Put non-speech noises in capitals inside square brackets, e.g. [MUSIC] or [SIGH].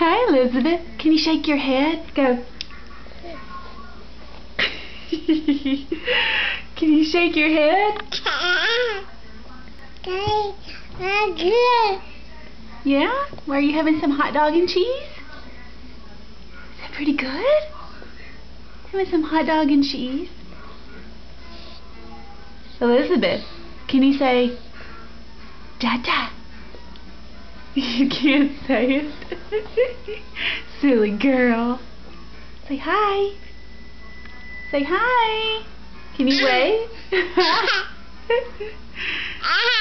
Hi, Elizabeth. Can you shake your head? Go. [LAUGHS] Can you shake your head? Yeah? Were you having some hot dog and cheese? Is that pretty good? Having some hot dog and cheese? Elizabeth, can you say Dada? You can't say it. Silly girl. Say hi. Say hi. Can you [LAUGHS] wave? [LAUGHS] [LAUGHS]